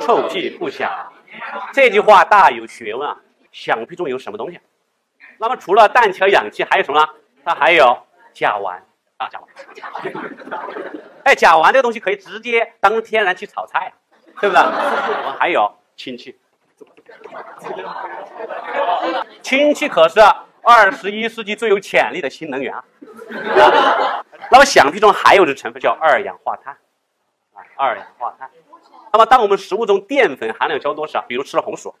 臭屁不响，这句话大有学问啊！响屁中有什么东西？那么除了氮气和氧气，还有什么呢？它还有甲烷啊，甲烷。哎，甲烷这个东西可以直接当天然气炒菜，对不对？我们还有氢气，氢气可是二十一世纪最有潜力的新能源啊。那么响屁中还有的成分叫二氧化碳啊，二氧化碳。那么，当我们食物中淀粉含量较多时啊，比如吃了红薯，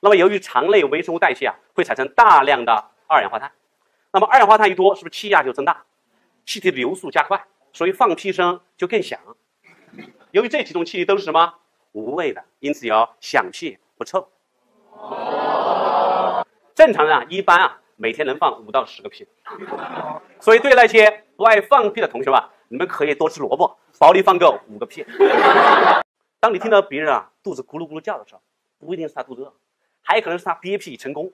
那么由于肠内微生物代谢啊，会产生大量的二氧化碳。那么二氧化碳一多，是不是气压就增大，气体流速加快，所以放屁声就更响。由于这几种气体都是什么无味的，因此有响屁不臭。正常人啊，一般啊，每天能放五到十个屁。所以对那些不爱放屁的同学吧，你们可以多吃萝卜，包里放够五个屁。当你听到别人啊肚子咕噜咕噜叫的时候，不一定是他肚子饿，还有可能是他憋屁成功。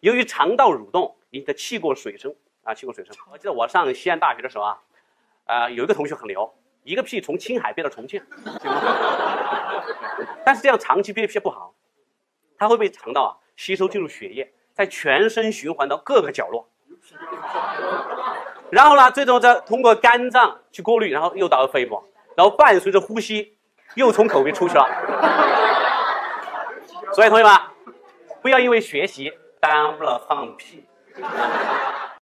由于肠道蠕动引起的气过水声啊，气过水声。我记得我上西安大学的时候啊，啊、有一个同学很牛，一个屁从青海憋到重庆，但是这样长期憋屁不好，它会被肠道啊吸收进入血液，在全身循环到各个角落。然后呢，最终再通过肝脏去过滤，然后又到肺部，然后伴随着呼吸，又从口鼻出去了。所以同学们，不要因为学习耽误了放屁。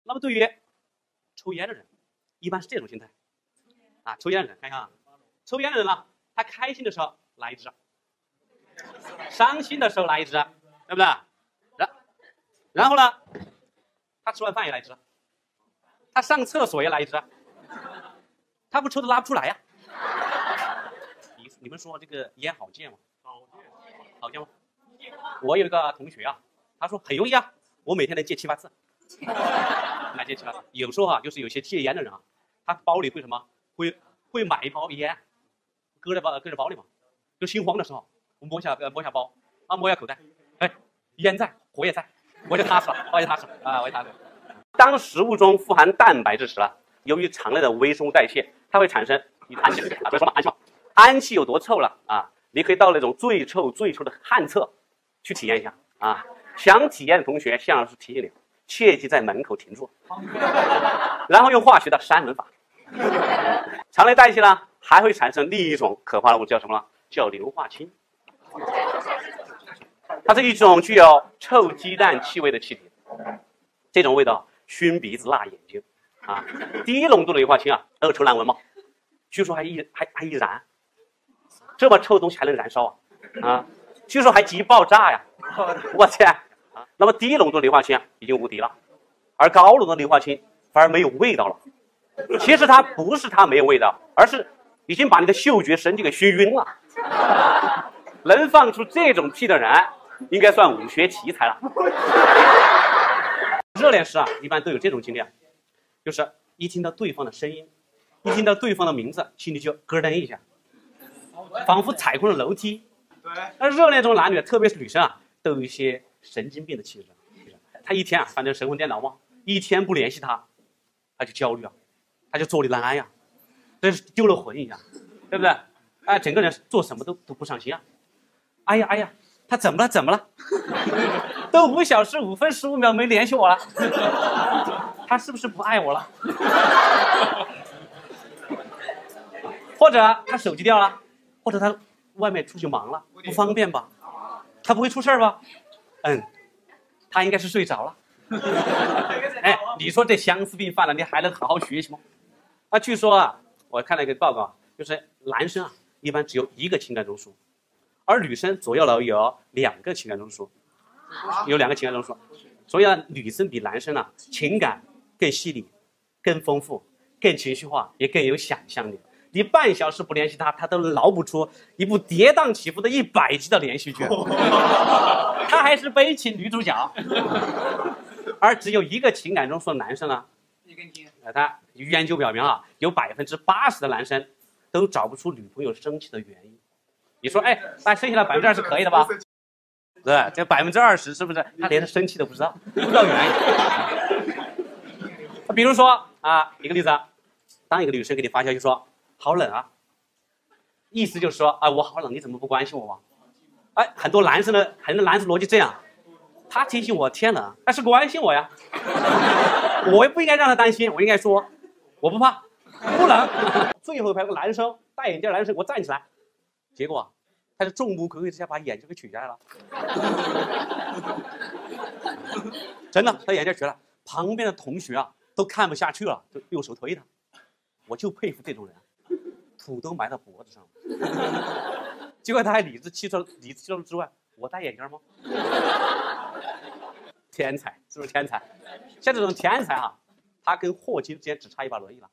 那么对于抽烟的人，一般是这种心态啊，抽烟的人，看看啊，抽烟的人呢，他开心的时候来一支，伤心的时候来一支，对不对？然然后呢，他吃完饭也来一支，他上厕所也来一支，他不抽都拉不出来呀、你你们说这个烟好戒吗？好戒好戒吗？我有一个同学啊，他说很容易啊，我每天能戒七八次，来戒七八次。有时候啊，就是有些戒烟的人啊，他包里会什么？会会买一包烟，搁在包搁在包里嘛。就心慌的时候，我摸下呃摸下包，啊摸下口袋，哎，烟在，火也在，我就踏实了，我就踏实了啊，我就踏实了。当食物中富含蛋白质时啊，由于肠内的微生物代谢，它会产生你氨气啊，别说嘛，氨气，氨气有多臭了啊？你可以到那种最臭最臭的旱厕去体验一下啊！想体验的同学，向老师提醒你，切记在门口停住，然后用化学的三门法。肠内代谢呢，还会产生另一种可怕的物质，叫什么呢？叫硫化氢。它是一种具有臭鸡蛋气味的气体，这种味道熏鼻子、辣眼睛啊。低浓度的硫化氢啊，恶臭难闻嘛，据说还易还还易燃，这么臭的东西还能燃烧啊啊！据说还极爆炸呀！我天啊！那么低浓度硫化氢啊已经无敌了，而高浓度硫化氢反而没有味道了。其实它不是它没有味道，而是已经把你的嗅觉神经给熏晕了。能放出这种屁的人，应该算武学奇才了。热恋时啊，一般都有这种经历啊，就是一听到对方的声音，一听到对方的名字，心里就咯噔一下，仿佛踩空了楼梯。对，那热恋中男女，特别是女生啊，都有一些神经病的气质。他一天啊，反正神魂颠倒嘛，一天不联系他，他就焦虑啊，他就坐立难安呀，这是丢了魂一样，对不对？哎，整个人做什么都都不上心啊。哎呀哎呀，他怎么了？怎么了？都五小时五分十五秒没联系我了，他是不是不爱我了？或者他手机掉了，或者他外面出去忙了，不方便吧？他不会出事吧？嗯，他应该是睡着了。哎，你说这相思病犯了，你还能好好学习吗？啊，据说啊，我看了一个报告，就是男生啊，一般只有一个情感中枢，而女生左右脑有两个情感中枢，有两个情感中枢，所以啊，女生比男生啊情感更细腻、更丰富、更情绪化，也更有想象力。你半小时不联系他，他都脑补出一部跌宕起伏的一百集的连续剧，他还是悲情女主角。而只有一个情感中枢的男生呢，一根筋，呃，他研究表明啊，有百分之八十的男生都找不出女朋友生气的原因。你说，哎，那剩下的百分之二十可以的吧？对，这百分之二十是不是他连他生气都不知道，不知道原因？比如说啊，一个例子啊，当一个女生给你发消息说好冷啊，意思就是说啊我好冷，你怎么不关心我啊？哎，很多男生的很多男生逻辑这样，他提醒我天冷，但是关心我呀，我又不应该让他担心，我应该说我不怕，不冷。最后还有个男生戴眼镜男生给我站起来，结果他是众目睽睽之下把眼镜给取下来了，真的，他眼镜取了，旁边的同学啊都看不下去了，就用手推他。我就佩服这种人，土都埋到脖子上了，结果他还理直气壮，理直气壮之外，我戴眼镜吗？天才是不是天才？像这种天才啊、他跟霍金之间只差一把轮椅了。